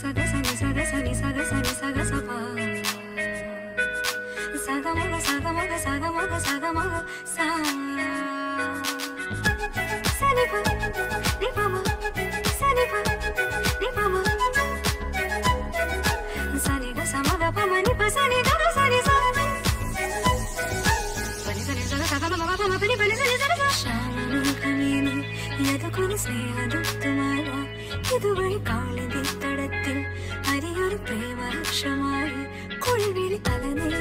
சத சனி சத சனி சத சனி சத சபா சகமக சகமக சகமக சகமக சா சனிபா நிபாமா சனிபா நிபாமா சனி க சமக பம நிப சனி கர சனி சா பனி சனி சத சகமக பம பனி பனி சனி சத சா ஷாமனும் கமீனும் எதுக்கும் ஸ்நேக துத்துமாலா இதுவரை காலதித்தட പ്രണയപ്രേമ ഹർഷമായി കുളിവിൽ അലനേ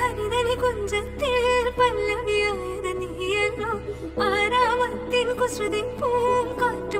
ഭാരതനി കുഞ്ചത്തിൽ പല്ലവിയായത് നീയല്ലോ. ആരാമത്തിൻ കുസൃതി പൂ കാറ്റും